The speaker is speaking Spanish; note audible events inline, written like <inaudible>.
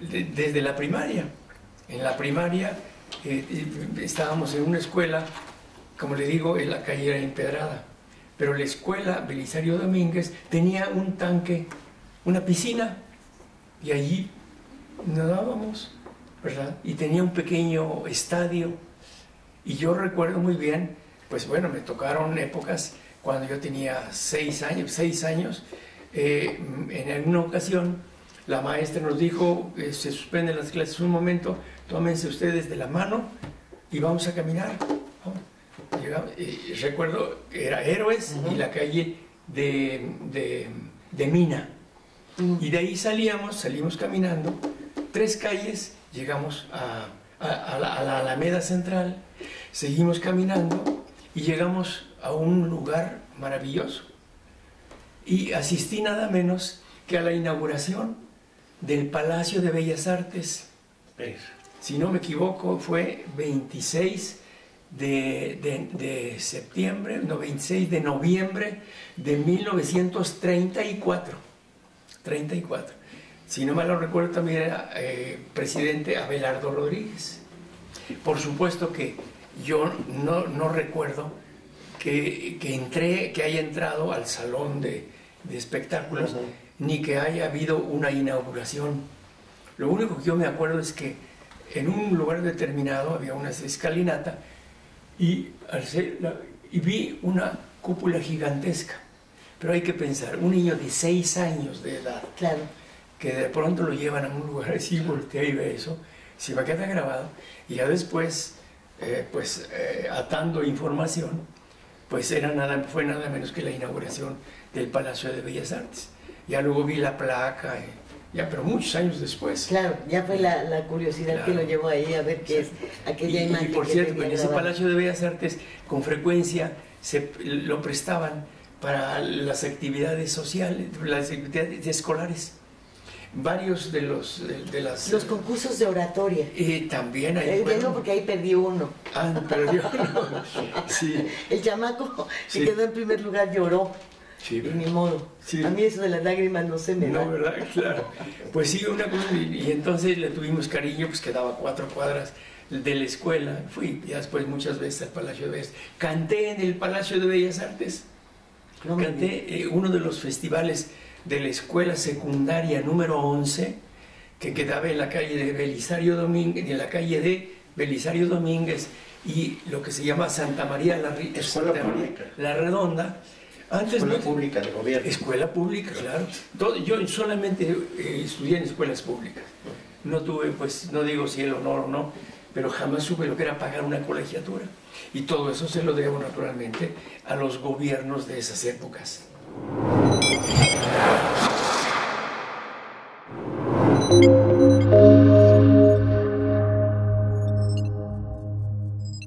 desde la primaria. En la primaria eh, estábamos en una escuela, como le digo, en la calle era empedrada, pero la escuela Belisario Domínguez tenía un tanque, una piscina, y allí nadábamos, ¿verdad? Y tenía un pequeño estadio, y yo recuerdo muy bien, pues bueno, me tocaron épocas cuando yo tenía seis años, seis años, eh, en alguna ocasión la maestra nos dijo, eh, se suspenden las clases un momento, tómense ustedes de la mano y vamos a caminar. recuerdo, era Héroes y la calle de, Mina. Y de ahí salíamos, salimos caminando, tres calles, llegamos a, a la Alameda Central, seguimos caminando y llegamos a un lugar maravilloso. Y asistí nada menos que a la inauguración del Palacio de Bellas Artes. Si no me equivoco, fue 26 de, septiembre, no, 26 de noviembre de 1934. 34. Si no mal lo recuerdo, también era eh, presidente Abelardo Rodríguez. Por supuesto que yo no, no recuerdo que, entré, que haya entrado al salón de, espectáculos, ni que haya habido una inauguración. Lo único que yo me acuerdo es que en un lugar determinado había una escalinata y, y vi una cúpula gigantesca. Pero hay que pensar, un niño de seis años de edad, claro. que de pronto lo llevan a un lugar <laughs> así, voltea y ve eso, se va a quedar grabado, y ya después, eh, pues eh, atando información, pues era nada, fue nada menos que la inauguración del Palacio de Bellas Artes. Ya luego vi la placa, eh, ya, pero muchos años después. Claro, ya fue la, curiosidad que lo llevó ahí a ver qué es aquella imagen. Y por cierto, en ese Palacio de Bellas Artes con frecuencia se lo prestaban para las actividades sociales, las actividades escolares. Varios de los de, las los concursos de oratoria. y también ahí el no porque ahí perdió uno. Ah perdió uno <laughs> sí. El chamaco que quedó en primer lugar lloró Sí, y ni modo. A mí eso de las lágrimas no se me da. No, ¿verdad? <laughs> Claro. Pues sí, una cosa, y, entonces le tuvimos cariño, pues quedaba cuatro cuadras de la escuela. Fui ya después muchas veces al Palacio de Bellas Canté en el Palacio de Bellas Artes. Canté eh, uno de los festivales de la escuela secundaria número 11, que quedaba en la calle de Belisario Domínguez, en la calle de Belisario Domínguez y lo que se llama Santa María la, la Redonda. Antes escuela pública de gobierno. Escuela pública, claro. yo solamente eh, estudié en escuelas públicas. No tuve, pues, no digo si el honor o no, pero jamás supe lo que era pagar una colegiatura. Y todo eso se lo debo naturalmente a los gobiernos de esas épocas.